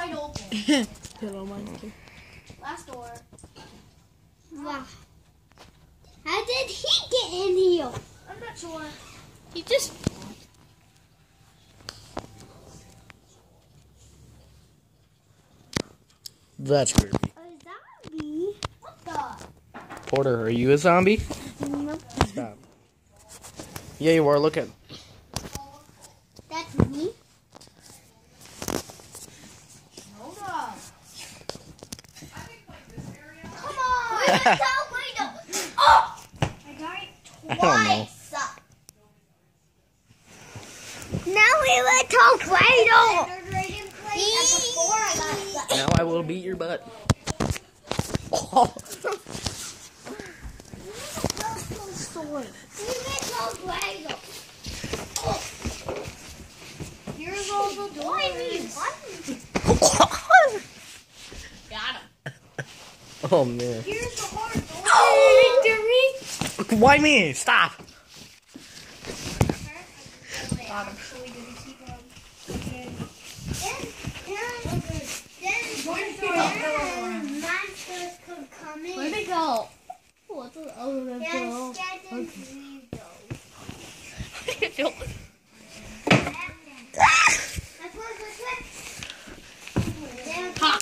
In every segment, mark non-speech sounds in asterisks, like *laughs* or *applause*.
wide open. *laughs* Pillow monster. Mm. Last door. Wow. How did he get in here? I'm not sure. He just. That's creepy. A zombie? What the? Porter, are you a zombie? Nope. Stop. Yeah, you are. Look at. That's me. Hold up. Come on. Let's go, Guido. Oh! I got it don't know. Twice. Now we will talk Guido. Third grade in play, and before I Now I will beat your butt. Oh, sword. We will talk Guido. Here's all the doors. Got him. *laughs* oh man. Here's the hard. Oh, victory. Why me? Stop. Got him. So we didn't keep him. Okay. Then monsters could come in. Where'd they go? What's the other Then skeletons leave those. That's what the trick. Then- Ha.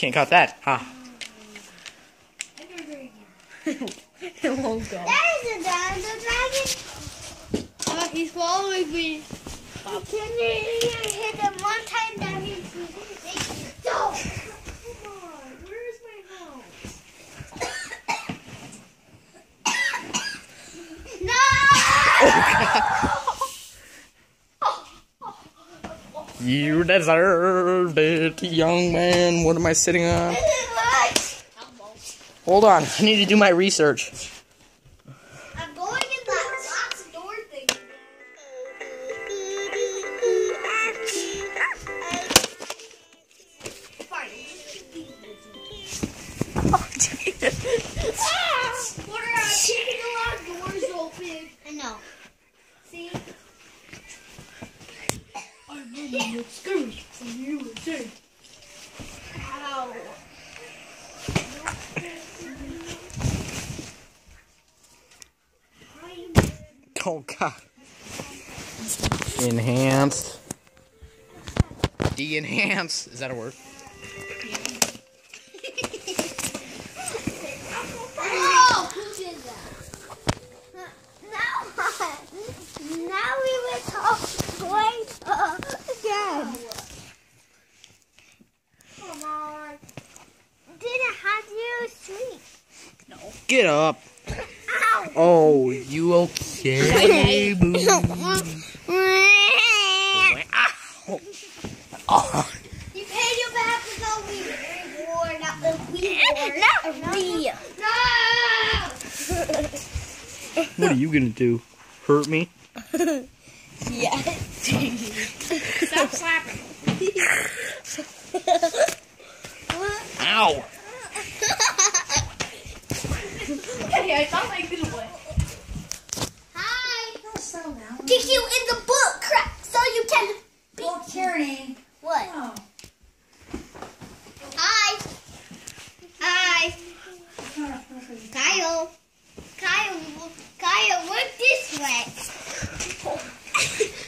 Can't cut that. huh? *laughs* It won't go. That is a dinosaur dragon. Uh, he's following me. Can you hit him one time? That means he go. Come on. *coughs* Where's my home? No! You deserve it, young man. What am I sitting on? This is right. Hold on. I need to do my research. Running an excursion from USA. Ow. Oh god. Enhanced. De-enhanced. Is that a word? Oh, who did that? Now, now we will talk twice uh, again. Come on. Didn't have you sleep. Get up. Ow! Oh, you okay, *laughs* boo? Oh. *laughs* You paid your back with a we war, not the we *laughs* war. Not we. No! What are you gonna do? Hurt me? Yeah. Stop slapping. I found my Hi. No, settle down. You in the book so you can. Be well, What? Hi. Hi. Kyle. Kyle. Kyle, look this way. *laughs*